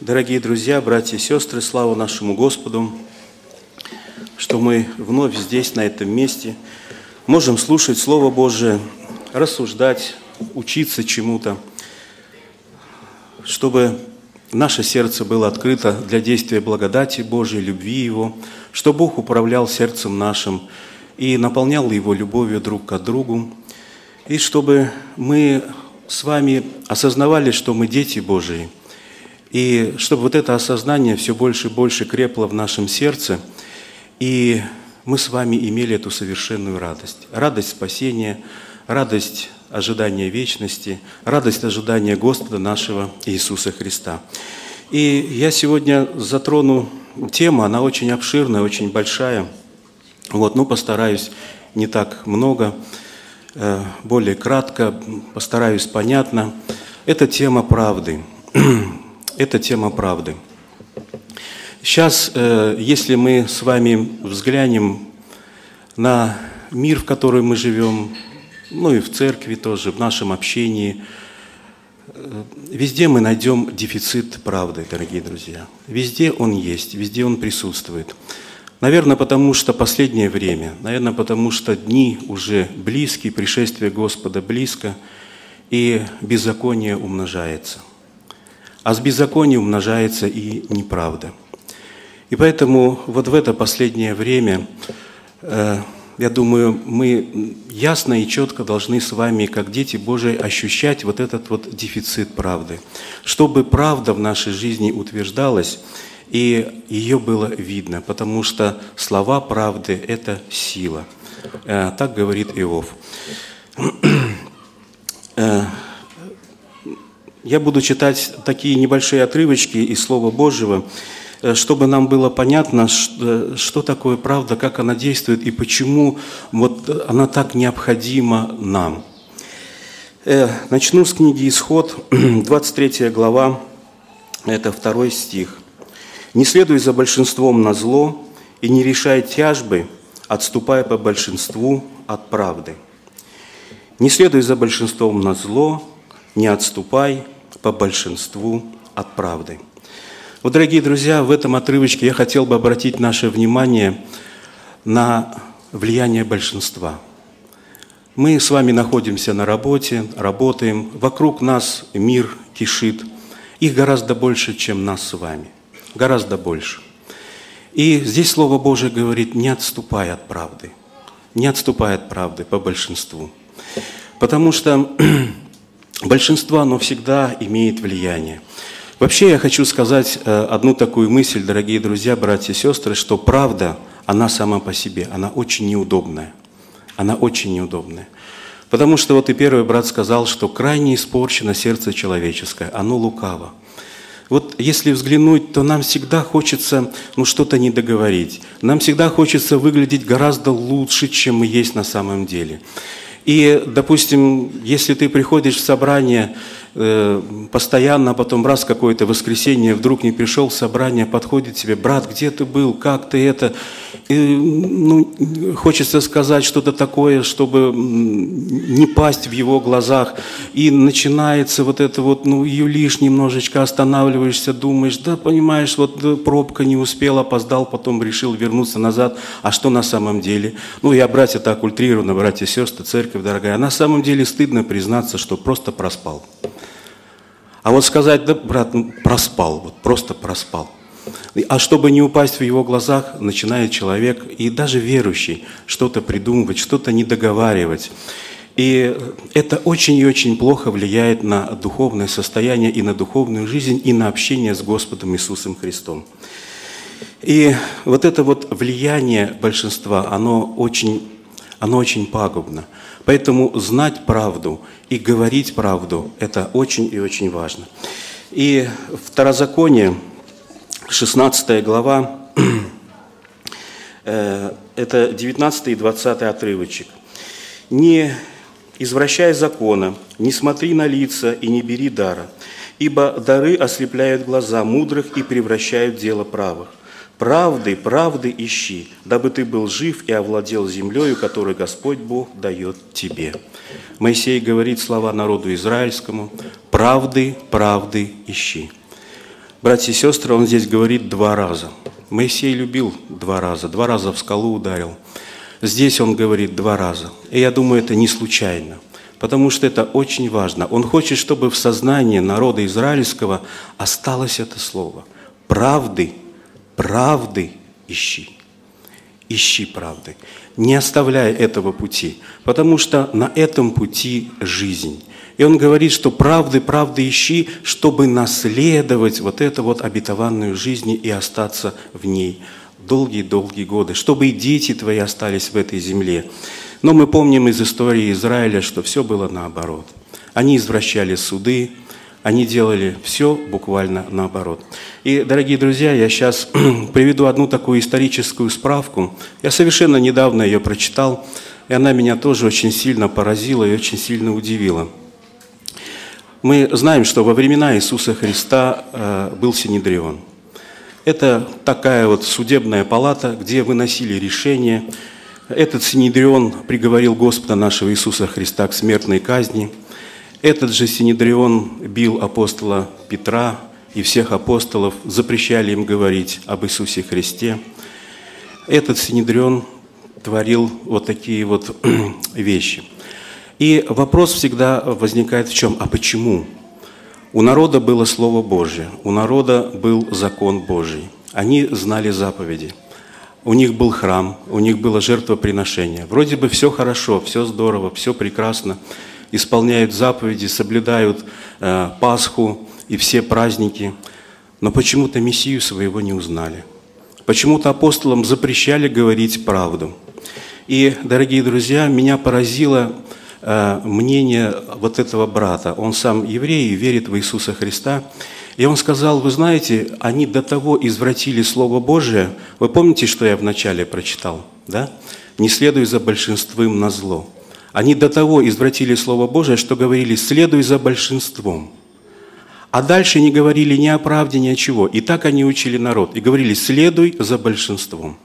Дорогие друзья, братья и сестры, слава нашему Господу, что мы вновь здесь, на этом месте, можем слушать Слово Божие, рассуждать, учиться чему-то, чтобы наше сердце было открыто для действия благодати Божией, любви Его, что Бог управлял сердцем нашим и наполнял его любовью друг к другу, и чтобы мы с вами осознавали, что мы дети Божии – и чтобы вот это осознание все больше и больше крепло в нашем сердце, и мы с вами имели эту совершенную радость. Радость спасения, радость ожидания вечности, радость ожидания Господа нашего Иисуса Христа. И я сегодня затрону тему, она очень обширная, очень большая. Вот, ну, постараюсь не так много, э, более кратко, постараюсь понятно. Это тема правды. Это тема правды. Сейчас, э, если мы с вами взглянем на мир, в котором мы живем, ну и в церкви тоже, в нашем общении, э, везде мы найдем дефицит правды, дорогие друзья. Везде он есть, везде он присутствует. Наверное, потому что последнее время, наверное, потому что дни уже близкие, пришествие Господа близко, и беззаконие умножается а с беззаконием умножается и неправда. И поэтому вот в это последнее время, э, я думаю, мы ясно и четко должны с вами, как дети Божии, ощущать вот этот вот дефицит правды, чтобы правда в нашей жизни утверждалась, и ее было видно, потому что слова правды – это сила. Э, так говорит Иов. Э, я буду читать такие небольшие отрывочки из Слова Божьего, э, чтобы нам было понятно, э, что такое правда, как она действует и почему вот она так необходима нам. Э, начну с книги «Исход», 23 глава, это второй стих. «Не следуй за большинством на зло и не решай тяжбы, отступая по большинству от правды. Не следуй за большинством на зло, не отступай по большинству от правды. Вот, дорогие друзья, в этом отрывочке я хотел бы обратить наше внимание на влияние большинства. Мы с вами находимся на работе, работаем, вокруг нас мир кишит. Их гораздо больше, чем нас с вами. Гораздо больше. И здесь Слово Божие говорит, не отступай от правды. Не отступай от правды по большинству. Потому что большинство, оно всегда имеет влияние. Вообще я хочу сказать э, одну такую мысль, дорогие друзья, братья и сестры, что правда, она сама по себе, она очень неудобная. Она очень неудобная. Потому что вот и первый брат сказал, что крайне испорчено сердце человеческое, оно лукаво. Вот если взглянуть, то нам всегда хочется ну, что-то не договорить. Нам всегда хочется выглядеть гораздо лучше, чем мы есть на самом деле. И, допустим, если ты приходишь в собрание э, постоянно, а потом раз какое-то воскресенье вдруг не пришел в собрание, подходит тебе, брат, где ты был, как ты это? И, ну, хочется сказать что-то такое, чтобы не пасть в его глазах. И начинается вот это вот, ну, юлишь немножечко, останавливаешься, думаешь, да, понимаешь, вот пробка не успел, опоздал, потом решил вернуться назад. А что на самом деле? Ну, я, братья, так ультрированно, братья сестры, церковь дорогая. А на самом деле стыдно признаться, что просто проспал. А вот сказать, да, брат, ну, проспал, вот просто проспал. А чтобы не упасть в его глазах, начинает человек, и даже верующий, что-то придумывать, что-то недоговаривать. И это очень и очень плохо влияет на духовное состояние и на духовную жизнь, и на общение с Господом Иисусом Христом. И вот это вот влияние большинства, оно очень, оно очень пагубно. Поэтому знать правду и говорить правду – это очень и очень важно. И Второзаконие – 16 глава, э, это 19 и 20 отрывочек. «Не извращай закона, не смотри на лица и не бери дара, ибо дары ослепляют глаза мудрых и превращают дело правых. Правды, правды ищи, дабы ты был жив и овладел землею, которую Господь Бог дает тебе». Моисей говорит слова народу израильскому, «Правды, правды ищи». Братья и сестры, он здесь говорит два раза. Моисей любил два раза, два раза в скалу ударил. Здесь он говорит два раза. И я думаю, это не случайно, потому что это очень важно. Он хочет, чтобы в сознании народа израильского осталось это слово. Правды, правды ищи. Ищи правды. Не оставляй этого пути, потому что на этом пути жизнь. И он говорит, что правды, правды ищи, чтобы наследовать вот эту вот обетованную жизнь и остаться в ней долгие-долгие годы, чтобы и дети твои остались в этой земле. Но мы помним из истории Израиля, что все было наоборот. Они извращали суды, они делали все буквально наоборот. И, дорогие друзья, я сейчас приведу одну такую историческую справку. Я совершенно недавно ее прочитал, и она меня тоже очень сильно поразила и очень сильно удивила. Мы знаем, что во времена Иисуса Христа э, был Синедрион. Это такая вот судебная палата, где выносили решения. Этот Синедрион приговорил Господа нашего Иисуса Христа к смертной казни. Этот же Синедрион бил апостола Петра и всех апостолов, запрещали им говорить об Иисусе Христе. Этот Синедрион творил вот такие вот вещи – и вопрос всегда возникает в чем? А почему? У народа было Слово Божье, у народа был закон Божий. Они знали заповеди. У них был храм, у них было жертвоприношение. Вроде бы все хорошо, все здорово, все прекрасно. Исполняют заповеди, соблюдают э, Пасху и все праздники. Но почему-то Мессию своего не узнали. Почему-то апостолам запрещали говорить правду. И, дорогие друзья, меня поразило Э, мнение вот этого брата. Он сам еврей и верит в Иисуса Христа. И он сказал, вы знаете, они до того извратили Слово Божие. Вы помните, что я вначале прочитал? Да? Не следуй за большинством на зло. Они до того извратили Слово Божие, что говорили, следуй за большинством. А дальше не говорили ни о правде, ни о чего. И так они учили народ. И говорили, следуй за большинством.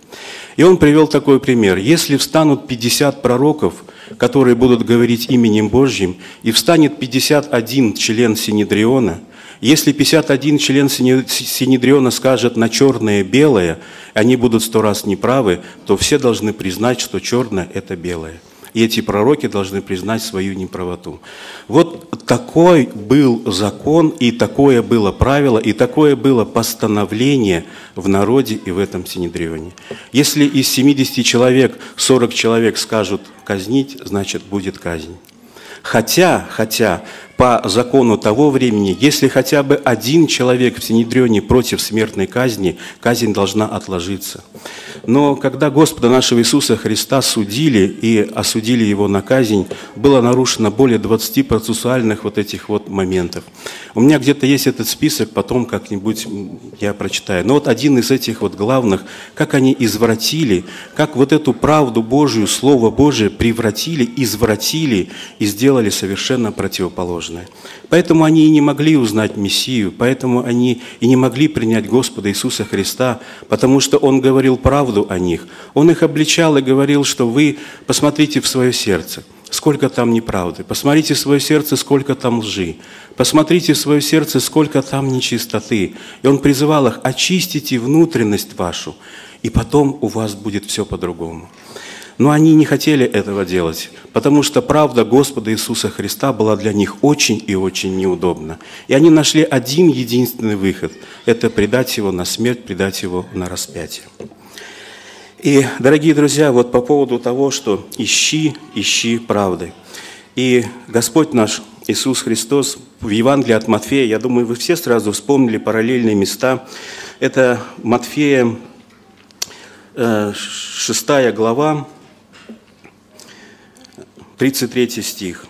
И он привел такой пример. Если встанут 50 пророков – которые будут говорить именем Божьим, и встанет 51 член Синедриона, если 51 член Синедриона скажет на черное белое, они будут сто раз неправы, то все должны признать, что черное – это белое – и эти пророки должны признать свою неправоту. Вот такой был закон, и такое было правило, и такое было постановление в народе и в этом Синедрионе. Если из 70 человек 40 человек скажут казнить, значит будет казнь. Хотя, хотя по закону того времени, если хотя бы один человек в Синедрионе против смертной казни, казнь должна отложиться. Но когда Господа нашего Иисуса Христа судили и осудили Его на казнь, было нарушено более 20 процессуальных вот этих вот моментов. У меня где-то есть этот список, потом как-нибудь я прочитаю. Но вот один из этих вот главных, как они извратили, как вот эту правду Божию, Слово Божие превратили, извратили и сделали совершенно противоположное ложное. Поэтому они и не могли узнать Мессию, поэтому они и не могли принять Господа Иисуса Христа, потому что Он говорил правду о них. Он их обличал и говорил, что вы посмотрите в свое сердце, сколько там неправды, посмотрите в свое сердце, сколько там лжи, посмотрите в свое сердце, сколько там нечистоты. И Он призывал их, очистите внутренность вашу, и потом у вас будет все по-другому. Но они не хотели этого делать, потому что правда Господа Иисуса Христа была для них очень и очень неудобна. И они нашли один единственный выход – это предать его на смерть, предать его на распятие. И, дорогие друзья, вот по поводу того, что ищи, ищи правды. И Господь наш Иисус Христос в Евангелии от Матфея, я думаю, вы все сразу вспомнили параллельные места. Это Матфея, 6 э, глава, 33 стих.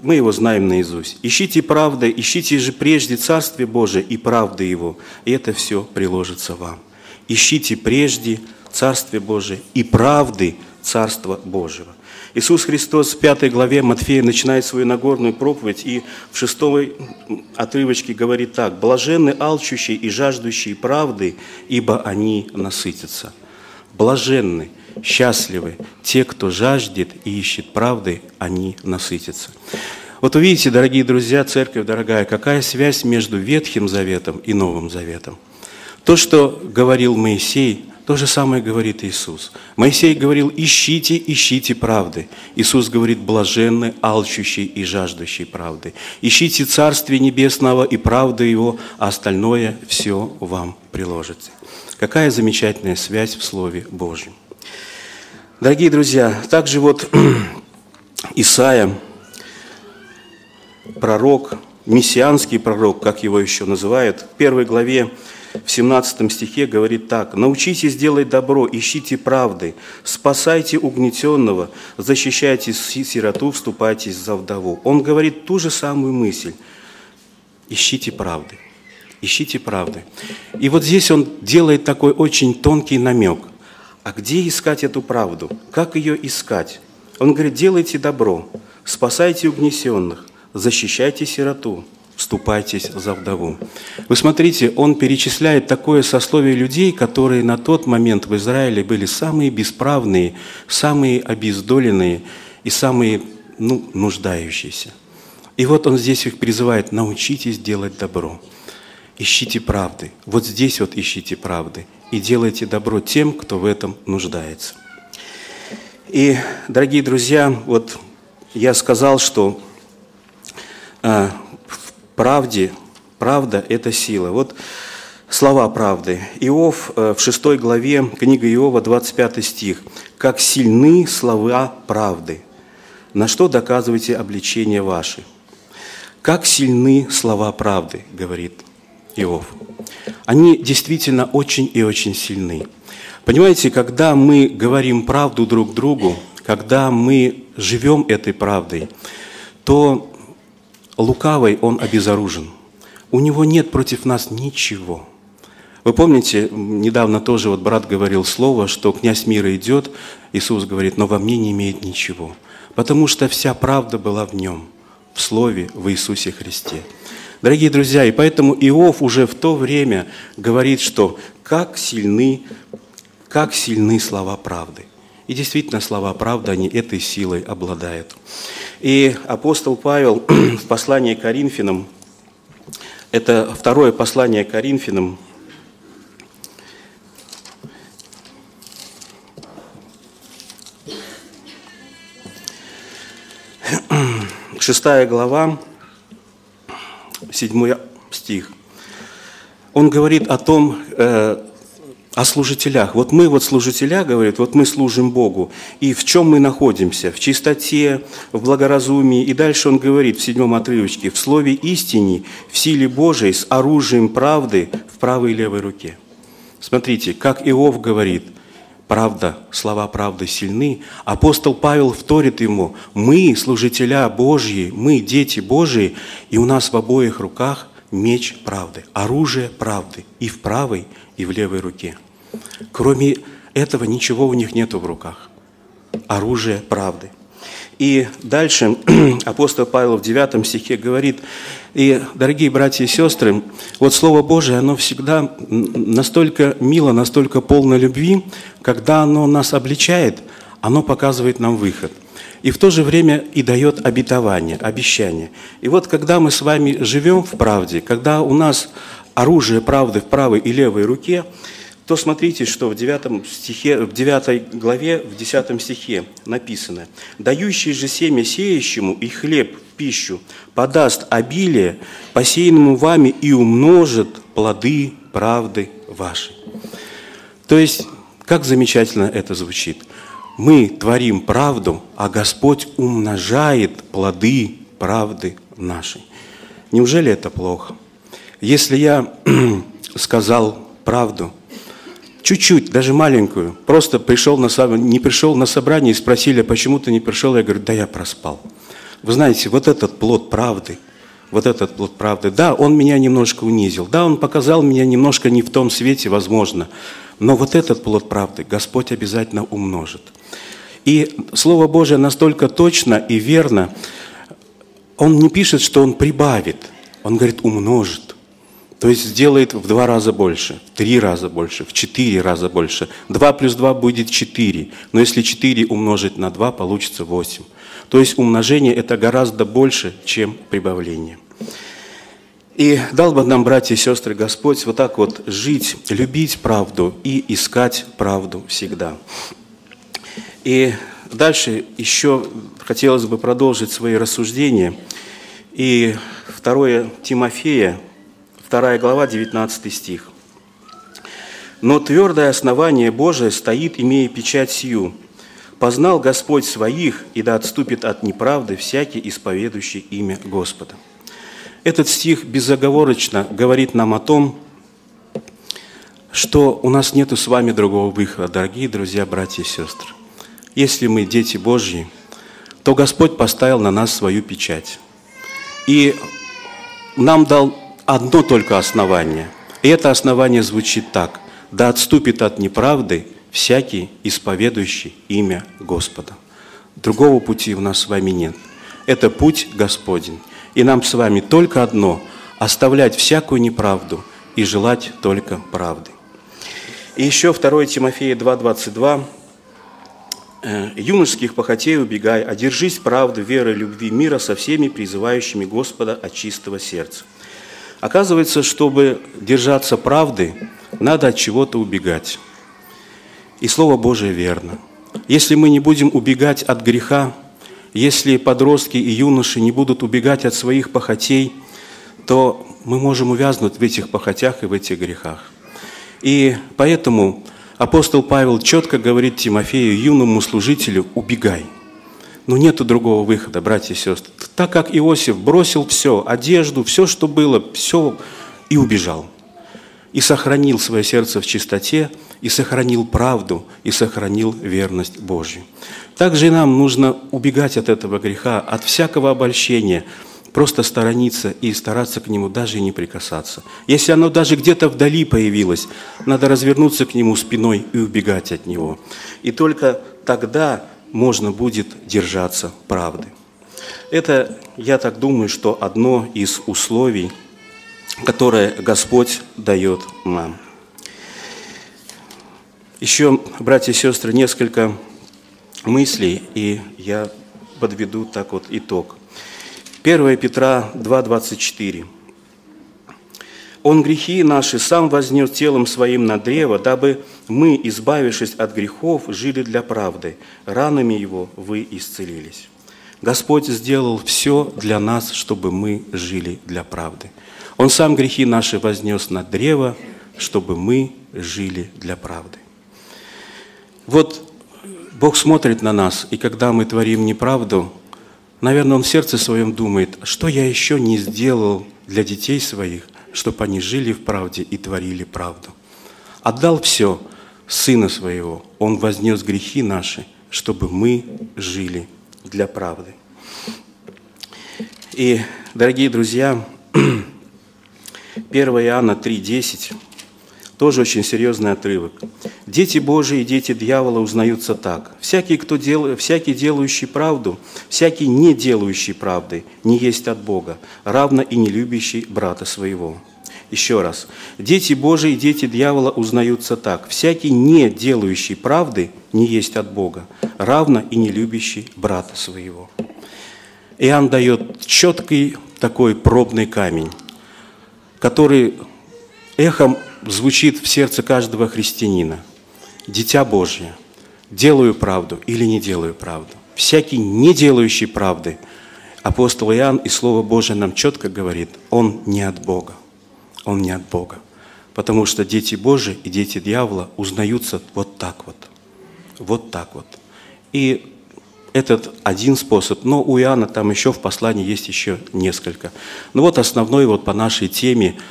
Мы его знаем наизусть. «Ищите правды, ищите же прежде Царствие Божие и правды Его, и это все приложится вам». Ищите прежде Царствие Божие и правды Царства Божьего. Иисус Христос в пятой главе Матфея начинает свою Нагорную проповедь и в шестой отрывочке говорит так. «Блаженны алчущие и жаждущие правды, ибо они насытятся». Блаженны, счастливы те, кто жаждет и ищет правды, они насытятся. Вот увидите, дорогие друзья, церковь дорогая, какая связь между Ветхим Заветом и Новым Заветом. То, что говорил Моисей, то же самое говорит Иисус. Моисей говорил, ищите, ищите правды. Иисус говорит, блаженны, алчущие и жаждущие правды. Ищите Царствие Небесного и правды Его, а остальное все вам приложится. Какая замечательная связь в Слове Божьем. Дорогие друзья, также вот Исаия, пророк, мессианский пророк, как его еще называют, в первой главе, в 17 стихе говорит так. «Научитесь делать добро, ищите правды, спасайте угнетенного, защищайте сироту, вступайтесь за вдову». Он говорит ту же самую мысль. Ищите правды, ищите правды. И вот здесь он делает такой очень тонкий намек. А где искать эту правду? Как ее искать? Он говорит, делайте добро, спасайте угнесенных, защищайте сироту, вступайтесь за вдову. Вы смотрите, он перечисляет такое сословие людей, которые на тот момент в Израиле были самые бесправные, самые обездоленные и самые ну, нуждающиеся. И вот он здесь их призывает, научитесь делать добро, ищите правды. Вот здесь вот ищите правды и делайте добро тем, кто в этом нуждается. И, дорогие друзья, вот я сказал, что а, в правде, правда – это сила. Вот слова правды. Иов э, в 6 главе, книга Иова, 25 стих. «Как сильны слова правды, на что доказываете обличения ваши?» Как сильны слова правды, говорит Иов. Они действительно очень и очень сильны. Понимаете, когда мы говорим правду друг другу, когда мы живем этой правдой, то лукавый он обезоружен. У него нет против нас ничего. Вы помните, недавно тоже вот брат говорил слово, что князь мира идет, Иисус говорит, но во мне не имеет ничего. Потому что вся правда была в нем, в Слове, в Иисусе Христе. Дорогие друзья, и поэтому Иов уже в то время говорит, что как сильны как сильны слова правды. И действительно, слова правды, они этой силой обладают. И апостол Павел в послании к Коринфянам, это второе послание к Коринфянам, шестая глава, седьмой стих. Он говорит о том, э, о служителях. Вот мы вот служителя, говорит, вот мы служим Богу. И в чем мы находимся? В чистоте, в благоразумии. И дальше он говорит в седьмом отрывочке, в слове истине, в силе Божией, с оружием правды в правой и левой руке. Смотрите, как Иов говорит, правда, слова правды сильны. Апостол Павел вторит ему, мы, служителя Божьи, мы, дети Божьи, и у нас в обоих руках меч правды, оружие правды и в правой, и в левой руке. Кроме этого ничего у них нету в руках. Оружие правды. И дальше апостол Павел в 9 стихе говорит, и, дорогие братья и сестры, вот Слово Божие, оно всегда настолько мило, настолько полно любви, когда оно нас обличает, оно показывает нам выход. И в то же время и дает обетование, обещание. И вот когда мы с вами живем в правде, когда у нас оружие правды в правой и левой руке, то смотрите, что в 9, стихе, в 9 главе, в 10 стихе написано. «Дающий же семя сеющему и хлеб пищу подаст обилие посеянному вами и умножит плоды правды вашей». То есть, как замечательно это звучит. Мы творим правду, а Господь умножает плоды правды нашей. Неужели это плохо? Если я сказал правду, чуть-чуть, даже маленькую, просто пришел на, не пришел на собрание и спросили, а почему ты не пришел, я говорю, да я проспал. Вы знаете, вот этот плод правды, вот этот плод правды, да, он меня немножко унизил, да, он показал меня немножко не в том свете, возможно, но вот этот плод правды Господь обязательно умножит. И Слово Божие настолько точно и верно, Он не пишет, что Он прибавит, Он говорит умножит. То есть сделает в два раза больше, в три раза больше, в четыре раза больше. Два плюс два будет четыре. Но если четыре умножить на два, получится восемь. То есть умножение – это гораздо больше, чем прибавление. И дал бы нам, братья и сестры, Господь вот так вот жить, любить правду и искать правду всегда. И дальше еще хотелось бы продолжить свои рассуждения. И 2 Тимофея, 2 глава, 19 стих. «Но твердое основание Божие стоит, имея печать сию. Познал Господь своих, и да отступит от неправды всякий, исповедующий имя Господа». Этот стих безоговорочно говорит нам о том, что у нас нету с вами другого выхода, дорогие друзья, братья и сестры. Если мы дети Божьи, то Господь поставил на нас свою печать. И нам дал одно только основание. И это основание звучит так. «Да отступит от неправды всякий, исповедующий имя Господа». Другого пути у нас с вами нет. Это путь Господень. И нам с вами только одно – оставлять всякую неправду и желать только правды. И еще 2 Тимофея 2,22 «Э, «Юношеских похотей убегай, одержись правды, веры, любви, мира со всеми призывающими Господа от чистого сердца». Оказывается, чтобы держаться правды, надо от чего-то убегать. И Слово Божие верно. Если мы не будем убегать от греха, если подростки и юноши не будут убегать от своих похотей, то мы можем увязнуть в этих похотях и в этих грехах. И поэтому апостол Павел четко говорит Тимофею, юному служителю, убегай. Но нету другого выхода, братья и сестры. Так как Иосиф бросил все, одежду, все, что было, все, и убежал. И сохранил свое сердце в чистоте, и сохранил правду, и сохранил верность Божью. Также и нам нужно убегать от этого греха, от всякого обольщения, просто сторониться и стараться к нему даже и не прикасаться. Если оно даже где-то вдали появилось, надо развернуться к нему спиной и убегать от него. И только тогда можно будет держаться правды. Это, я так думаю, что одно из условий, которое Господь дает нам. Еще, братья и сестры, несколько мыслей, и я подведу так вот итог. 1 Петра 2,24. «Он грехи наши сам вознес телом своим на древо, дабы мы, избавившись от грехов, жили для правды. Ранами Его вы исцелились». Господь сделал все для нас, чтобы мы жили для правды. Он сам грехи наши вознес на древо, чтобы мы жили для правды. Вот Бог смотрит на нас, и когда мы творим неправду, наверное, Он в сердце своем думает, что я еще не сделал для детей своих, чтобы они жили в правде и творили правду. Отдал все Сына Своего, Он вознес грехи наши, чтобы мы жили для правды. И, дорогие друзья, 1 Иоанна 3,10 тоже очень серьезный отрывок. «Дети Божии дети дьявола узнаются так. Всякий, кто дел... всякий делающий правду, всякий не делающий правды, не есть от Бога, равно и не любящий брата своего». Еще раз. «Дети Божии дети дьявола узнаются так. Всякий не делающий правды не есть от Бога, равно и не любящий брата своего». Иоанн дает четкий такой пробный камень, который эхом звучит в сердце каждого христианина. Дитя Божье, делаю правду или не делаю правду. Всякий, не делающий правды, апостол Иоанн и Слово Божие нам четко говорит, он не от Бога. Он не от Бога. Потому что дети Божьи и дети дьявола узнаются вот так вот. Вот так вот. И этот один способ, но у Иоанна там еще в послании есть еще несколько. Но вот основной вот по нашей теме –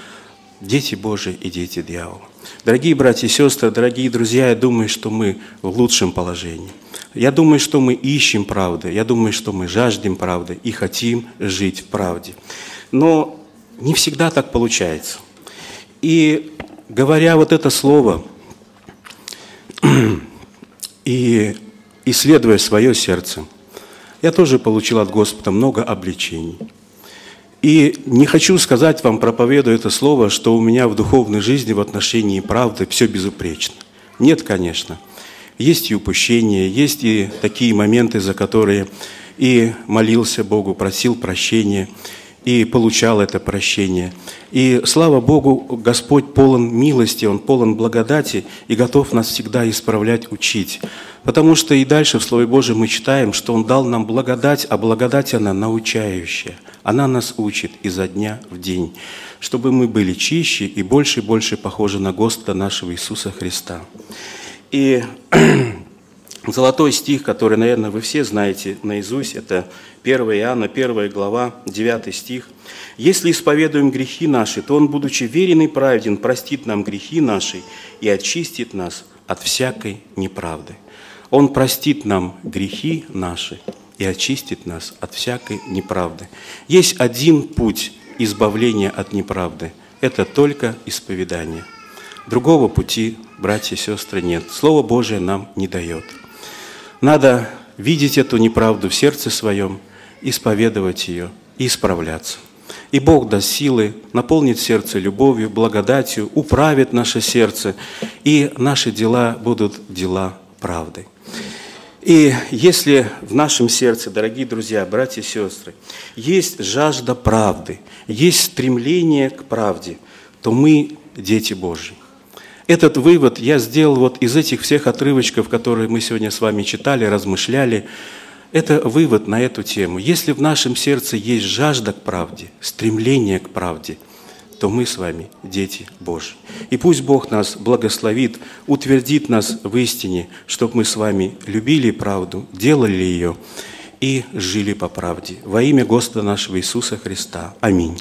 дети Божии и дети дьявола. Дорогие братья и сестры, дорогие друзья, я думаю, что мы в лучшем положении. Я думаю, что мы ищем правды, я думаю, что мы жаждем правды и хотим жить в правде. Но не всегда так получается. И говоря вот это слово и исследуя свое сердце, я тоже получил от Господа много обличений – и не хочу сказать вам, проповедуя это слово, что у меня в духовной жизни в отношении правды все безупречно. Нет, конечно. Есть и упущения, есть и такие моменты, за которые и молился Богу, просил прощения и получал это прощение. И слава Богу, Господь полон милости, Он полон благодати и готов нас всегда исправлять, учить. Потому что и дальше в Слове Божьем мы читаем, что Он дал нам благодать, а благодать она научающая. Она нас учит изо дня в день, чтобы мы были чище и больше и больше похожи на Господа нашего Иисуса Христа. И Золотой стих, который, наверное, вы все знаете наизусть, это 1 Иоанна, 1 глава, 9 стих. «Если исповедуем грехи наши, то Он, будучи верен и праведен, простит нам грехи наши и очистит нас от всякой неправды». Он простит нам грехи наши и очистит нас от всякой неправды. Есть один путь избавления от неправды – это только исповедание. Другого пути, братья и сестры, нет. Слово Божие нам не дает – надо видеть эту неправду в сердце своем, исповедовать ее и исправляться. И Бог даст силы, наполнит сердце любовью, благодатью, управит наше сердце, и наши дела будут дела правды. И если в нашем сердце, дорогие друзья, братья и сестры, есть жажда правды, есть стремление к правде, то мы дети Божьи. Этот вывод я сделал вот из этих всех отрывочков, которые мы сегодня с вами читали, размышляли. Это вывод на эту тему. Если в нашем сердце есть жажда к правде, стремление к правде, то мы с вами дети Божьи. И пусть Бог нас благословит, утвердит нас в истине, чтобы мы с вами любили правду, делали ее и жили по правде. Во имя Господа нашего Иисуса Христа. Аминь.